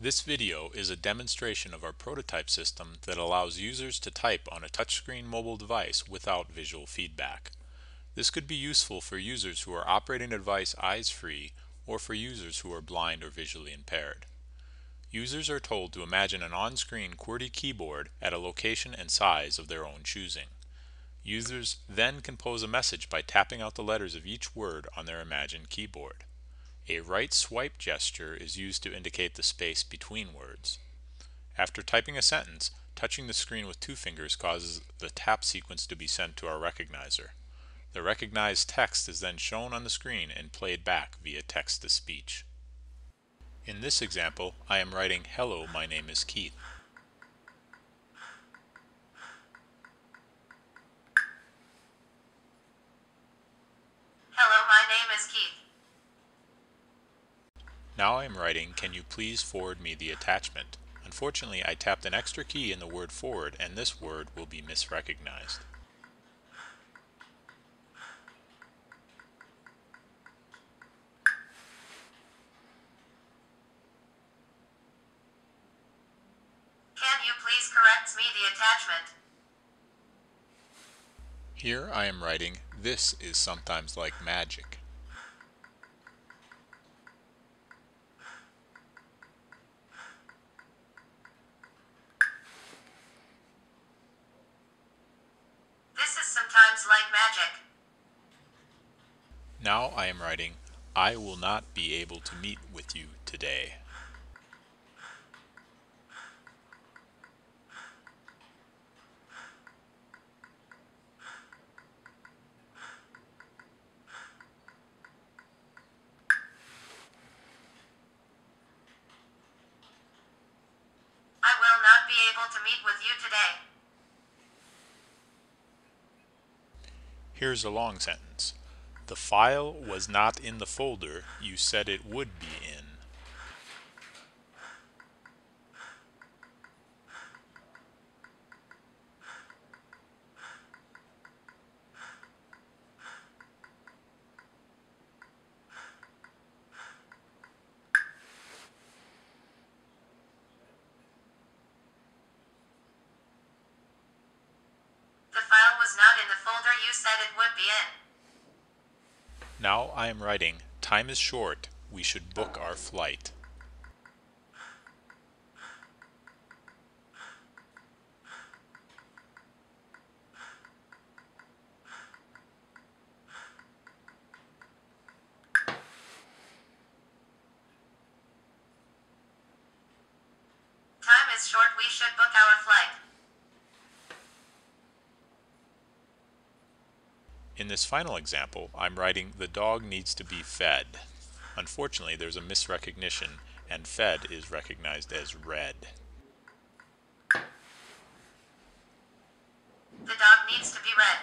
This video is a demonstration of our prototype system that allows users to type on a touchscreen mobile device without visual feedback. This could be useful for users who are operating a device eyes free or for users who are blind or visually impaired. Users are told to imagine an on-screen QWERTY keyboard at a location and size of their own choosing. Users then compose a message by tapping out the letters of each word on their imagined keyboard. A right swipe gesture is used to indicate the space between words. After typing a sentence, touching the screen with two fingers causes the tap sequence to be sent to our recognizer. The recognized text is then shown on the screen and played back via text-to-speech. In this example, I am writing Hello, my name is Keith. Hello, my name is Keith. Now I am writing, can you please forward me the attachment? Unfortunately, I tapped an extra key in the word forward and this word will be misrecognized. Can you please correct me the attachment? Here I am writing, this is sometimes like magic. This is magic. Now I am writing, I will not be able to meet with you today. I will not be able to meet with you today. Here's a long sentence. The file was not in the folder you said it would be in. The file was not in the folder you said it would be in. Now I am writing, time is short, we should book our flight. Time is short, we should book our flight. In this final example, I'm writing the dog needs to be fed. Unfortunately, there's a misrecognition and fed is recognized as red. The dog needs to be read.